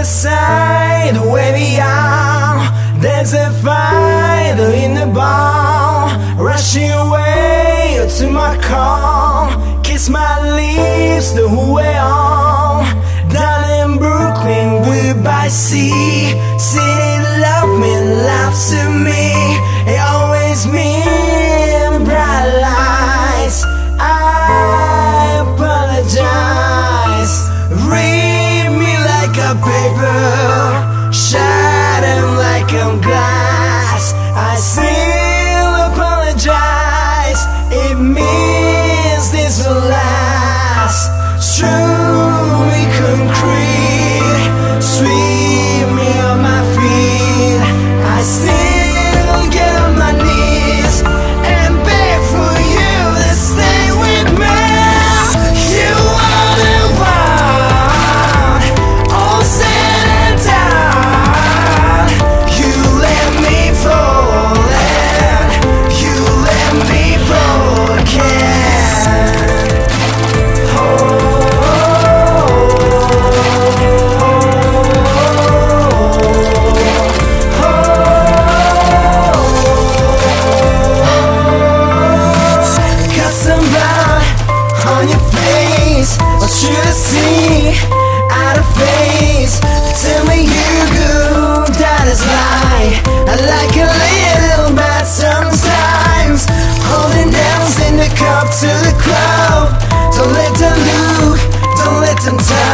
the side where we are There's a fire in the bar. Rushing away to my car. Kiss my lips, the way on. true. on your face. What you see out of face? Tell me you go that is lie I like a little bad sometimes. Holding hands in the cup to the club. Don't let them look, don't let them touch